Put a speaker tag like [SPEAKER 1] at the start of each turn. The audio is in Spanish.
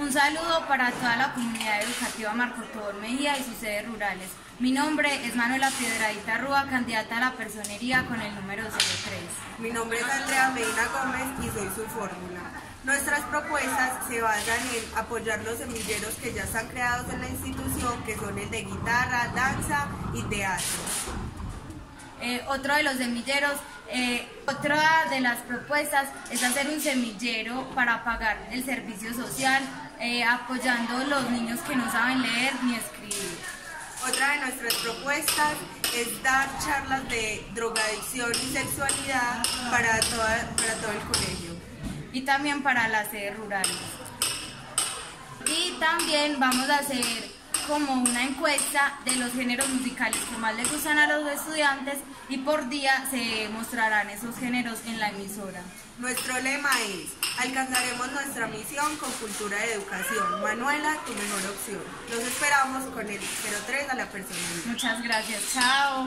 [SPEAKER 1] Un saludo para toda la comunidad educativa Marco Tobor Mejía y sus sedes rurales. Mi nombre es Manuela Piedradita Rúa, candidata a la personería con el número 03.
[SPEAKER 2] Mi nombre es Andrea Medina Gómez y soy su fórmula. Nuestras propuestas se basan en apoyar los semilleros que ya están creados en la institución, que son el de guitarra, danza y teatro.
[SPEAKER 1] Eh, otro de los semilleros, eh, otra de las propuestas es hacer un semillero para pagar el servicio social, eh, apoyando a los niños que no saben leer ni escribir.
[SPEAKER 2] Otra de nuestras propuestas es dar charlas de drogadicción y sexualidad para, toda, para todo el colegio.
[SPEAKER 1] Y también para las sedes rurales. Y también vamos a hacer como una encuesta de los géneros musicales que más les gustan a los estudiantes y por día se mostrarán esos géneros en la emisora.
[SPEAKER 2] Nuestro lema es, alcanzaremos nuestra misión con cultura de educación. Manuela, tu mejor opción. Los esperamos con el 03 a la persona.
[SPEAKER 1] Muchas gracias, chao.